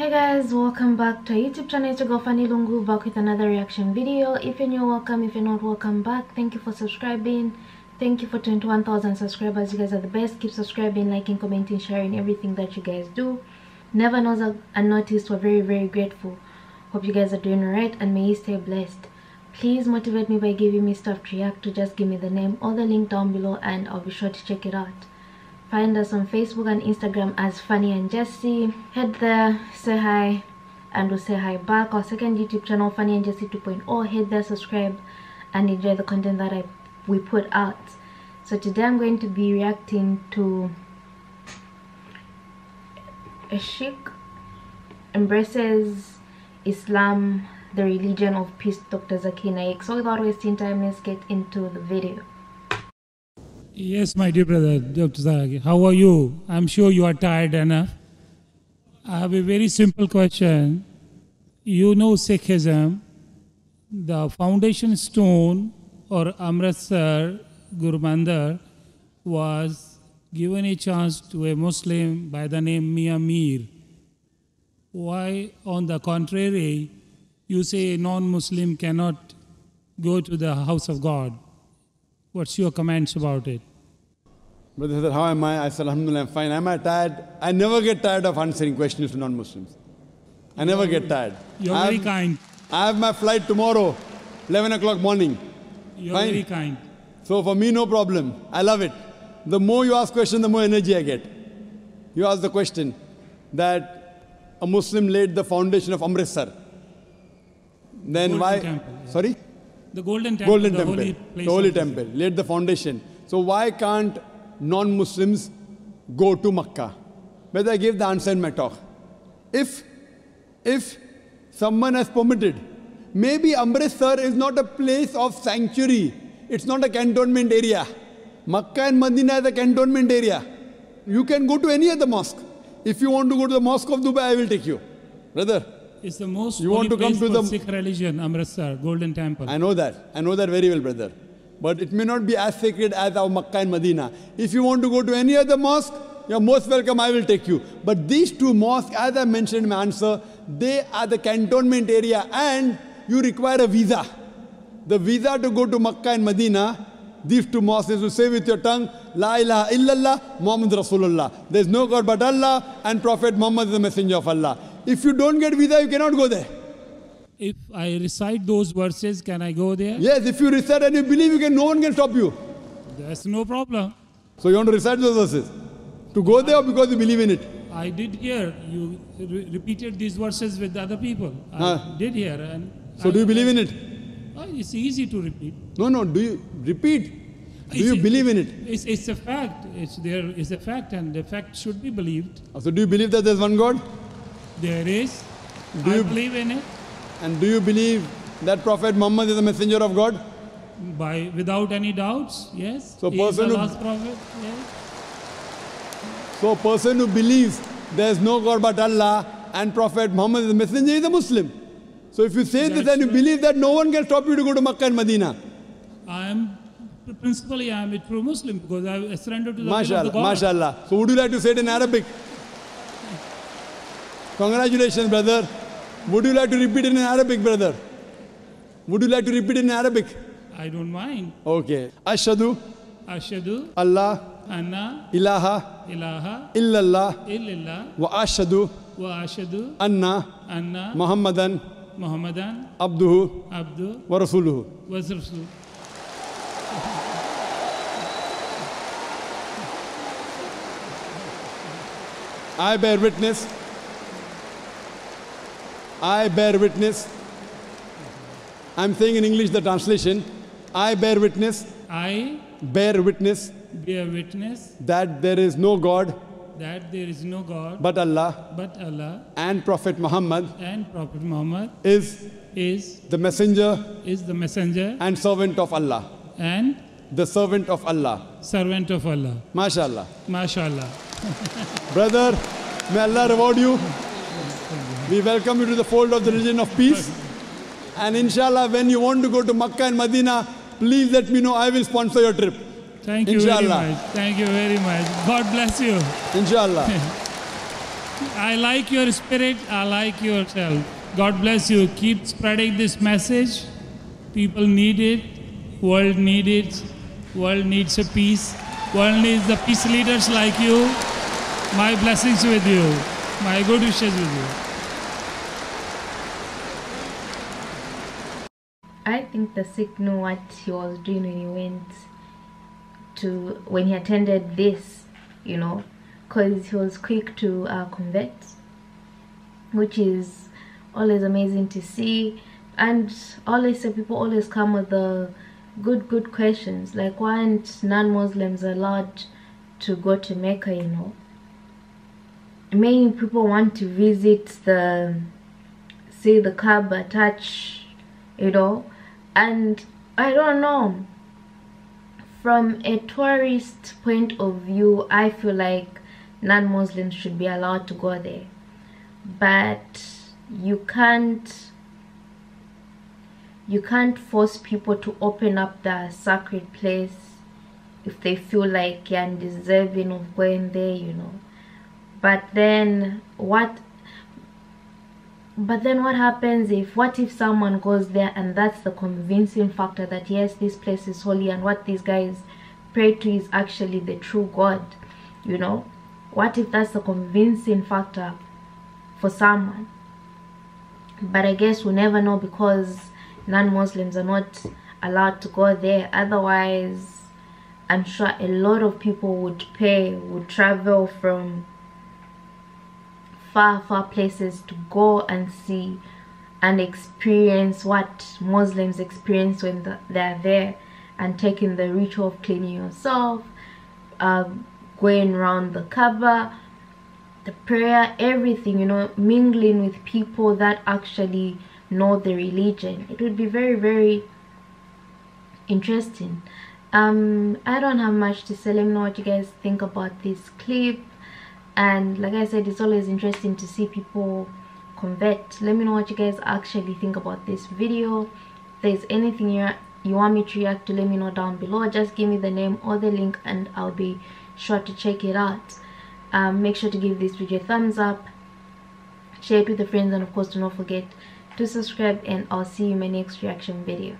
Hey guys, welcome back to our YouTube channel. It's your girl Fanny Lungu back with another reaction video. If you're new, welcome. If you're not, welcome back. Thank you for subscribing. Thank you for 21,000 subscribers. You guys are the best. Keep subscribing, liking, commenting, sharing everything that you guys do. Never knows unnoticed. We're very, very grateful. Hope you guys are doing alright and may you stay blessed. Please motivate me by giving me stuff to react to. Just give me the name or the link down below and I'll be sure to check it out. Find us on Facebook and Instagram as Fanny and Jessy. Head there, say hi, and we'll say hi back. Our second YouTube channel, Fanny and Jessy 2.0. Head there, subscribe, and enjoy the content that I we put out. So today I'm going to be reacting to a Sikh embraces Islam, the religion of peace, Dr. Zakir Naik. So without wasting time, let's get into the video. Yes, my dear brother, Dr. How are you? I'm sure you are tired enough. I have a very simple question. You know Sikhism, the foundation stone or Amritsar Guru Mandir was given a chance to a Muslim by the name Mian Mir. Why, on the contrary, you say a non-Muslim cannot go to the house of God? What's your comments about it? Brother said, How am I? I said, Alhamdulillah, I'm fine. Am I tired? I never get tired of answering questions to non Muslims. I never get tired. You're I very kind. I have my flight tomorrow, 11 o'clock morning. You're Fine. very kind. So for me, no problem. I love it. The more you ask questions, the more energy I get. You ask the question that a Muslim laid the foundation of Amritsar. Then Golden why? temple, yeah. Sorry? The Golden Temple, Golden the Temple. holy the Holy Temple. Laid the foundation. So why can't non-Muslims go to Makkah? But I gave the answer in my talk. If, if someone has permitted, maybe Amritsar is not a place of sanctuary. It's not a cantonment area. Makkah and Medina is a cantonment area. You can go to any other mosque. If you want to go to the mosque of Dubai, I will take you. Brother, It's the most You want to come to the- Sikh religion, Amritsar, Golden Temple. I know that. I know that very well, brother. But it may not be as sacred as our Makkah and Medina. If you want to go to any other mosque, you're most welcome, I will take you. But these two mosques, as I mentioned in my answer, they are the cantonment area and you require a visa. The visa to go to Makkah and Medina, these two mosques to say with your tongue, La ilaha illallah, Muhammad Rasulullah. There is no God but Allah and Prophet Muhammad is the messenger of Allah. If you don't get visa, you cannot go there. If I recite those verses, can I go there? Yes, if you recite and you believe, you can, no one can stop you. That's no problem. So you want to recite those verses? To go there or because you believe in it? I did hear you re- repeated these verses with other people. I did hear. And So I- do you believe in it? Oh, it's easy to repeat. No, no. Do you repeat? Do It's you believe in it? It's, it's a fact. It's there is a fact, and the fact should be believed. So do you believe that there's one God? There is. Do I you- believe in it And do you believe that Prophet Muhammad is the messenger of God? by without any doubts. Yes. So is person who- last prophet. Yes. So a person who believes there's no God but Allah and Prophet Muhammad is the messenger is a Muslim. So if you say this and you right. believe that no one can stop you to go to Makkah and Medina. I am principally I am a true Muslim because I surrendered to the will of the God. MashaAllah. So would you like to say it in Arabic? Congratulations, brother. Would you like to repeat it in Arabic, brother? Would you like to repeat it in Arabic? I don't mind. Okay. Ashadu. Ashadu. Allah. Anna. Ilaha. Ilaha. Illallah. Illallah. Wa ashadu. Wa ashadu. Anna. Anna. Muhammadan. Muhammadan. Abduhu. Abdu. Wa rasuluhu. wa rasul. I bear witness. I bear witness. I'm saying in English the translation. I bear witness, I bear witness bear witness that there is no God that there is no God but Allah but Allah and Prophet Muhammad and Prophet Muhammad is is the messenger is the messenger and servant of Allah. and The servant of Allah. servant of Allah. MashaAllah. MashaAllah. Brother, may Allah reward you. We welcome you to the fold of the religion of peace. And inshallah, when you want to go to Makkah and Medina, please let me know. I will sponsor your trip. Thank you very much. Thank you very much. God bless you. Inshallah. I like your spirit. I like yourself. God bless you. Keep spreading this message. People need it. World need it. World needs a peace. World needs the peace leaders like you. My blessings with you. My good wishes with you. I think the Sikh knew what he was doing when he went to when he attended this, you know, because he was quick to uh, convert, which is always amazing to see. And always say people always come with the good good questions like why aren't non-Muslims allowed to go to Mecca? You know, many people want to visit the see the Kaaba, touch, you know, and I don't know. From a tourist point of view, I feel like non-Muslims should be allowed to go there, but you can't you can't force people to open up the sacred place if they feel like you're undeserving of going there you know but then what but then what happens if what if someone goes there and that's the convincing factor that yes this place is holy and what these guys pray to is actually the true god you know? What if that's the convincing factor for someone? But i guess we'll never know because non-muslims are not allowed to go there. Otherwise i'm sure a lot of people would pay would travel from far far places to go and see and experience what muslims experience when the, they're there and taking the ritual of cleaning yourself uh, going around the kaaba the prayer everything you know mingling with people that actually know the religion. It would be very very interesting. Um i don't have much to say. Let me know what you guys think about this clip and like i said it's always interesting to see people convert. Let me know what you guys actually think about this video. If there's anything you you want me to react to let me know down below. Just give me the name or the link and i'll be sure to check it out. Um, make sure to give this video a thumbs up. Share it with your friends and of course do not forget to subscribe and i'll see you in my next reaction video